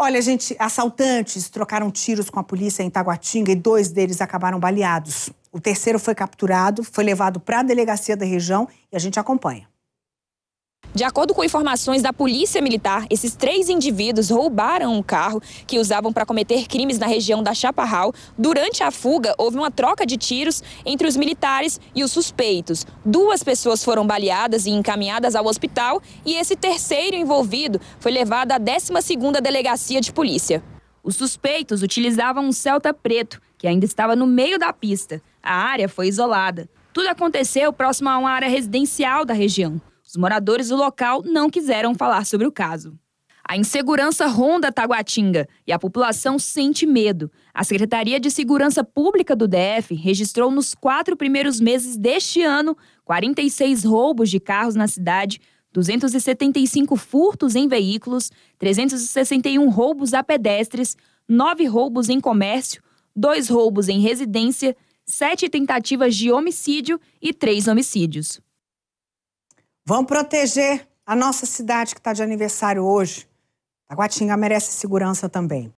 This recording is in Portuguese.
Olha, gente, assaltantes trocaram tiros com a polícia em Taguatinga e dois deles acabaram baleados. O terceiro foi capturado, foi levado para a delegacia da região e a gente acompanha. De acordo com informações da Polícia Militar, esses três indivíduos roubaram um carro que usavam para cometer crimes na região da Chaparral. Durante a fuga, houve uma troca de tiros entre os militares e os suspeitos. Duas pessoas foram baleadas e encaminhadas ao hospital e esse terceiro envolvido foi levado à 12ª Delegacia de Polícia. Os suspeitos utilizavam um Celta preto, que ainda estava no meio da pista. A área foi isolada. Tudo aconteceu próximo a uma área residencial da região. Os moradores do local não quiseram falar sobre o caso. A insegurança ronda Taguatinga e a população sente medo. A Secretaria de Segurança Pública do DF registrou nos quatro primeiros meses deste ano 46 roubos de carros na cidade, 275 furtos em veículos, 361 roubos a pedestres, 9 roubos em comércio, 2 roubos em residência, 7 tentativas de homicídio e 3 homicídios. Vamos proteger a nossa cidade que está de aniversário hoje. Taguatinga merece segurança também.